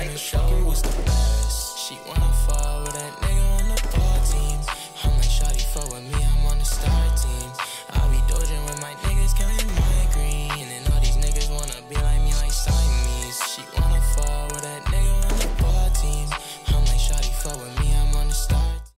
Like a. Gonna show